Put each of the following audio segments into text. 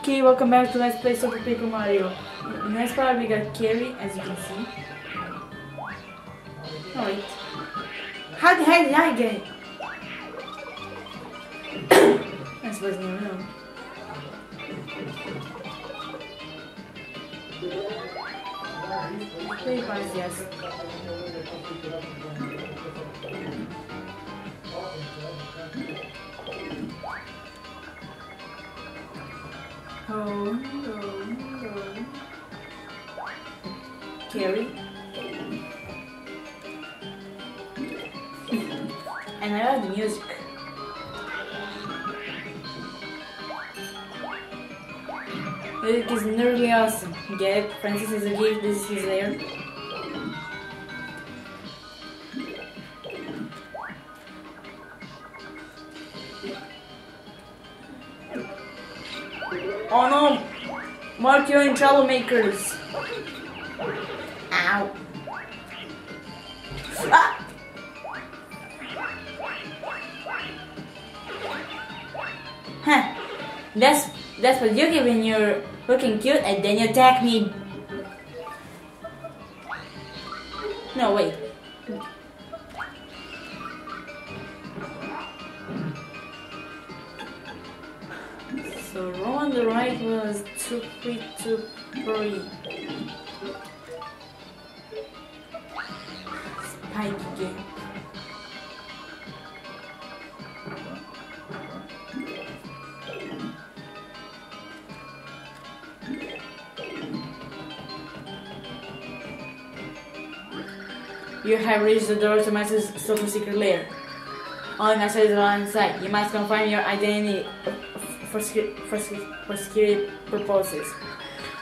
Okay, welcome back to Let's Play Super Paper Mario. In this part we got Carrie, as you can see. Oh wait. How the hell did I get it? I suppose never know. Three yes. Carrie. and I love the music. Music is nearly awesome. Get it? Francis is a gift, this is his Oh no! Mark, you're in troublemakers. Ow. Ah! Huh. That's that's what you get when you're looking cute and then you attack me. No, wait. So row on the right was two three two three. Spike game. You have reached the door to Master's super secret lair. Messages are inside. You must confirm your identity for, for, for security purposes.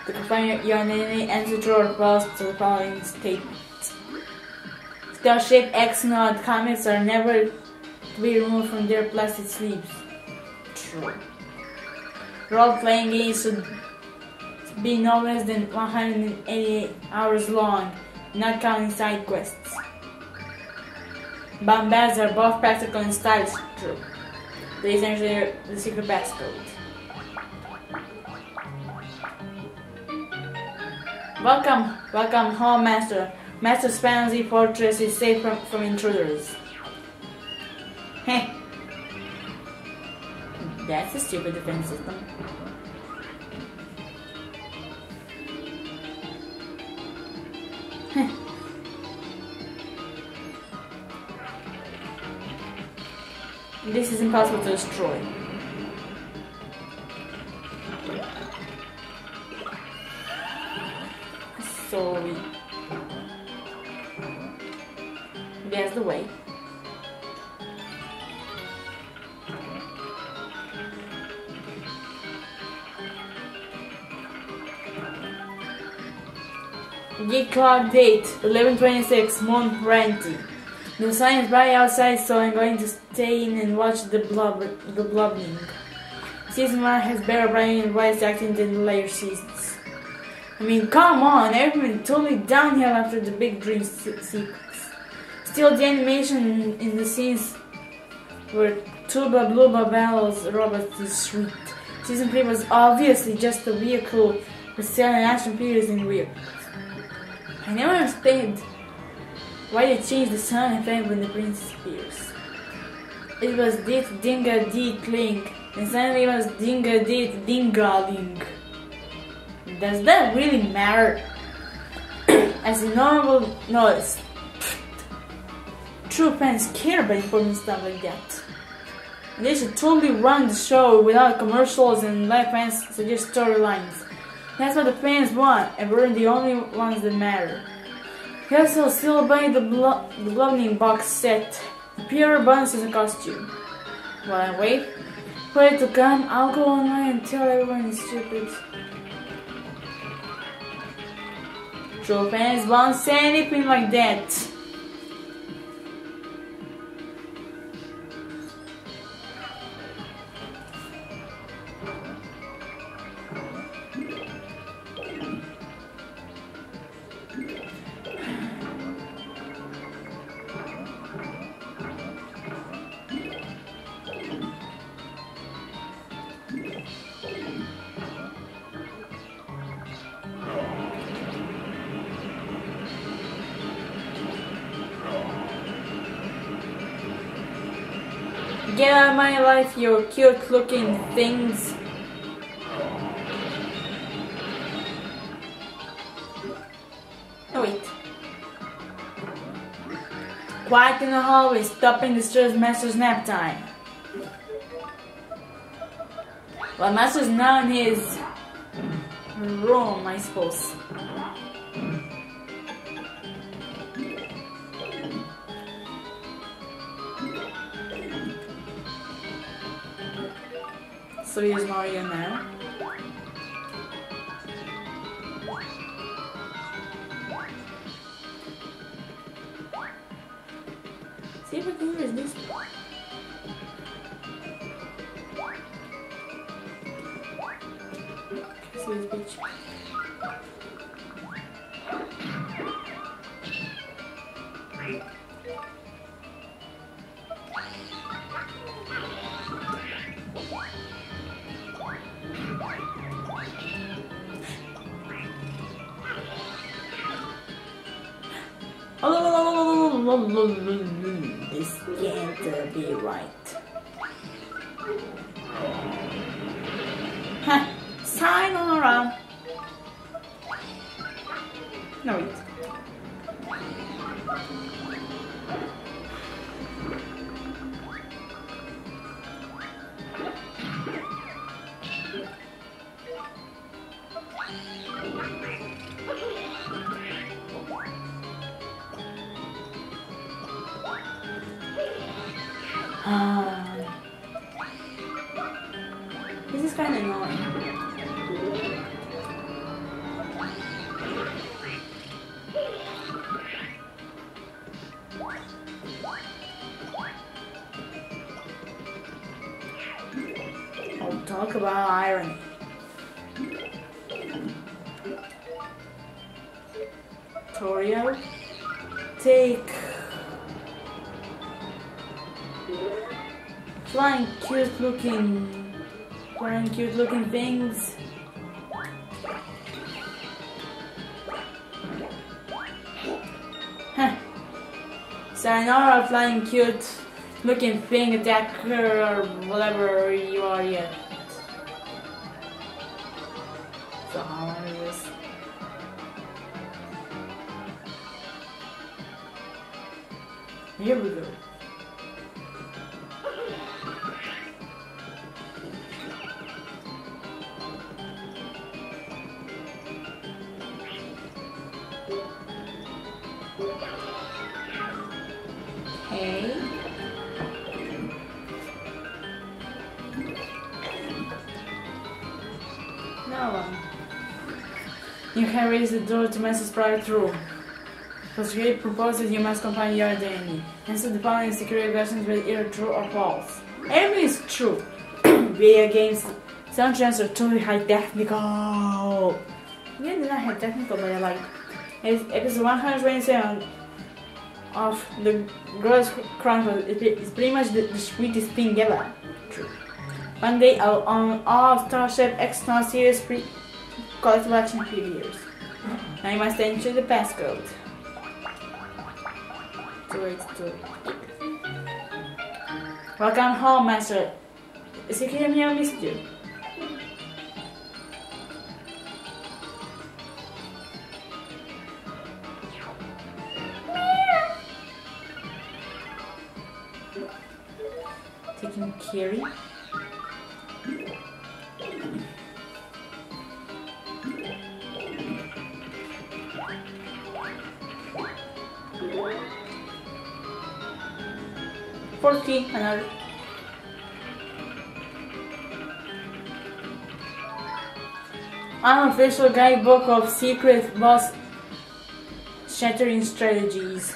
Your, your identity, enter through or pause to the following statement. Starship X-Naught comics are never to be removed from their plastic sleeves. True. Role-playing games should be no less than 180 hours long, not counting side quests. Bombads are both practical and stylish. True. These enter the secret passcode. Welcome, welcome home, Master. Master Spanzy Fortress is safe from, from intruders. Heh. That's a stupid defense system. This is impossible to destroy. So there's the way. Geek clock date 1126 Mont Ranty. The sun is bright outside, so I'm going to stay in and watch the blob the blobbing. Season one has better writing and voice acting than the later seasons. I mean, come on, everyone totally downhill after the big dream se- sequence. Still, the animation in the scenes where Tuba Bluba battles robots is sweet. Season 3 was obviously just a vehicle for selling action figures in vehicles. I never understood why they changed the sound effect when the prince appears. It was Dit Dinga Dit Link, and suddenly it was Dinga Dit Dingaling. Does that really matter? As a normal noise, true fans care about important stuff like that. They should totally run the show without commercials and let fans suggest storylines. That's what the fans want, and we're the only ones that matter. He also still buying the, blo- the Blooming box set. The pure bonus is a costume. While I wait it to come, I'll go online and tell everyone it's stupid. Won't say anything like that. Get out of my life, you cute looking things. Oh wait. Quiet in the hallway, stopping disturbs Master's nap time. Well, Master's now in his room, I suppose. So here's Mario now. See if I can use. See this bitch. This can't be right. Huh. Sayonara. Talk about irony. Torio, take flying cute looking, flying cute looking things. Huh. Sayonara, flying cute looking thing, attacker, or whatever you are yet. Here we go. Okay. Now, um, you can raise the door to Master's private room. Prosecute proposes you must comply your identity. Answer the following security questions with either true or false. Everything is true. Video games, some trends are totally high technical. Yeah, they're not high technical, but they're like. It's episode 127 of the Girls Chronicles. It- It's pretty much the, the sweetest thing ever. True. One day, I'll on all Starship X-Star series pre collectible action figures. Now you must enter the passcode. Welcome home, Master. Is it clear me I missed you? Taking Kiri. Forty, another. Unofficial guidebook of secret boss shattering strategies.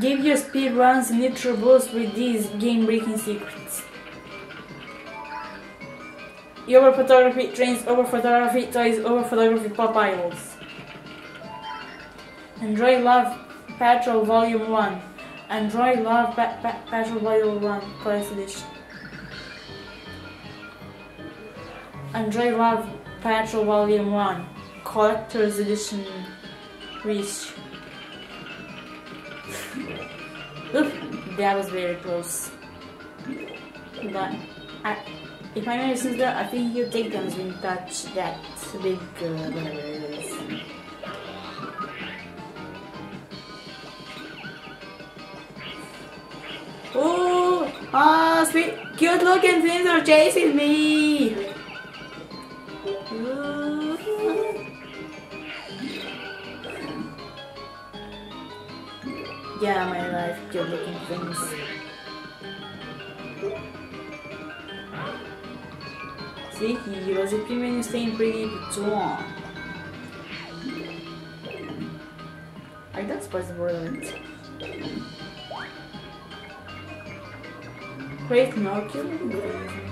Give your speed runs nitro boost with these game breaking secrets. Over photography trains over photography toys over photography pop idols. Android Love Patrol Volume 1. Android Love pa- Pa- Patrol Volume 1 Collector's Edition. Android Love Patrol Volume 1 Collector's Edition Reach. Oof, that was very close. That, I, if my memory serves that, I think you takedowns when you touch that big, uh, Oh, ah, sweet, cute looking things are chasing me. Yeah, my life, cute looking things. See, he was a premium staying pretty long. I don't suppose the word Praise Mercury.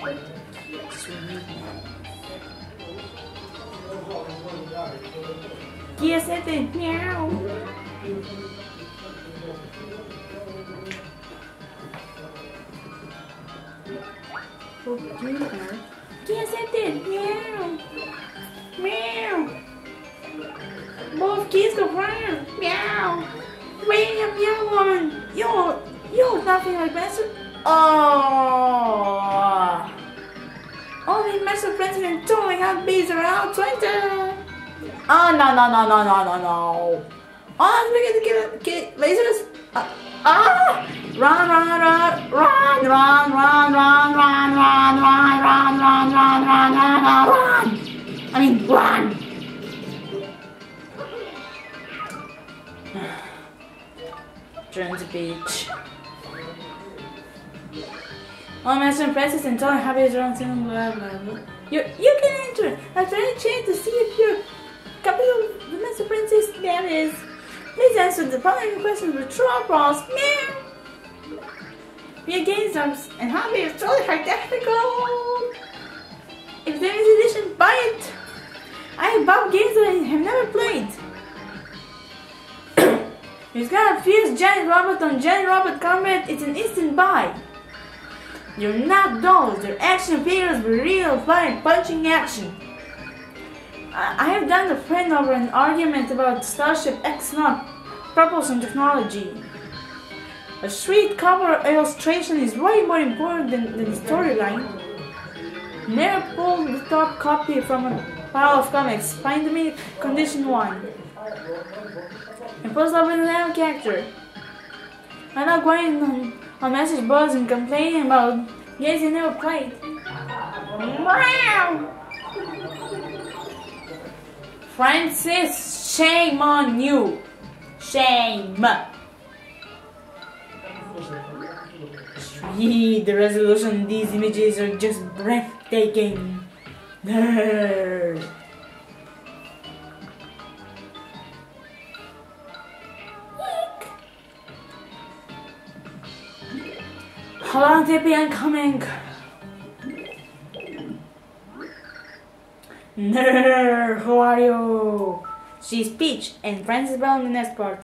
Kia sete, meow. Oh, dear. Kia sete, meow. Meow. Both kids go round. Meow. Meow, meow, woman. You're, you're nothing like Master. Oh. Only Master President out bees around Twitter. Oh, no, no, no, no, no, no, no. Oh, at the kid, kid lasers. Uh, ah! Run, run, run, run, run, run, run, run, run, run, run, run, run, run, run, run, run. I mean, run. The beach. Oh, Master Princess and tell him happy around soon, blah blah blah. You you can enter after any chance to see if your of the Master Princess name is. Please answer the following questions with true or false. Meow. Your games and hobby is truly technical. If there is edition, buy it. I bought games that I have never played. He's got a fierce giant robot on giant robot combat. It's an instant buy. You're not dolls. They're action figures with real fine punching action. I have done a friend over an argument about Starship X-Naught propulsion technology. A sweet cover illustration is way more important than, than the storyline. Never pull the top copy from a pile of comics. Find me condition one. And post up with an character. I'm not going on message and complaining about games you never played. Meow. Francis, shame on you. Shame. Gee, the resolution these images are just breathtaking. Nerd. Hold on, Tippi, I'm coming. Who are you? She's Peach and Francis Bell in the next part.